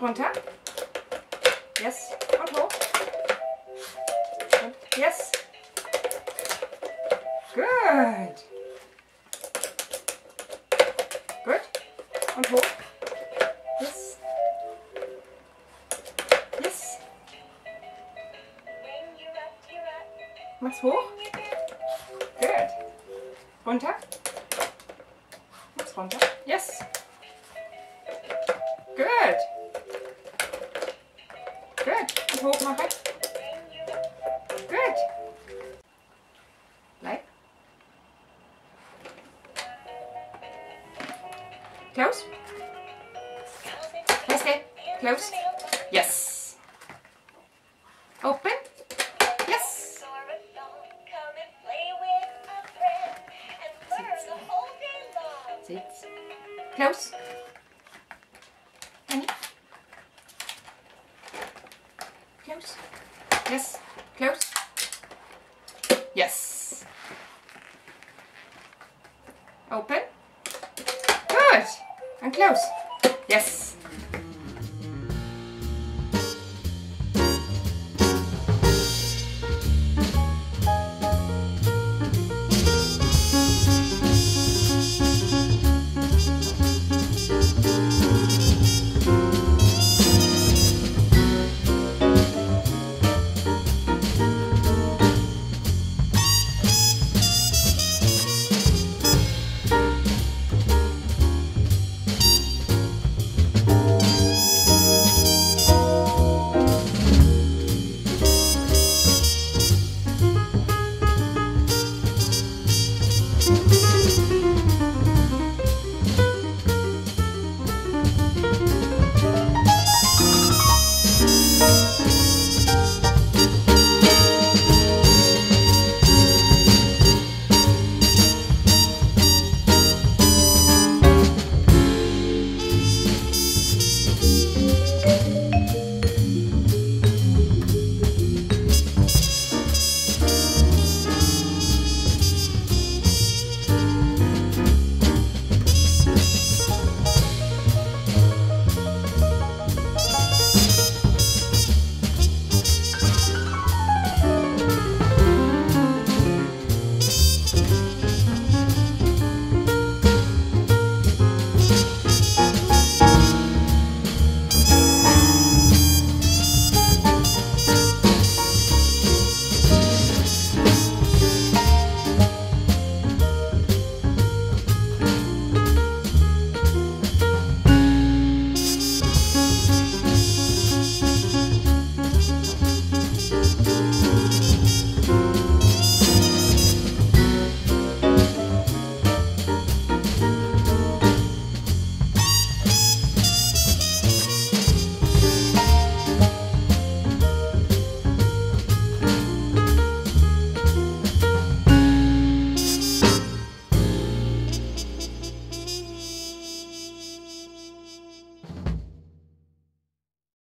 Und runter. Yes. Und hoch. Und yes. Good. Gut. Und hoch. Yes. Yes. Mach's hoch. Good. Runter. Mach's runter. Yes. Good. Good. Bleib. Close. Close. Yes. Open. Yes. Close. Yes. Open. Good. And close. Yes.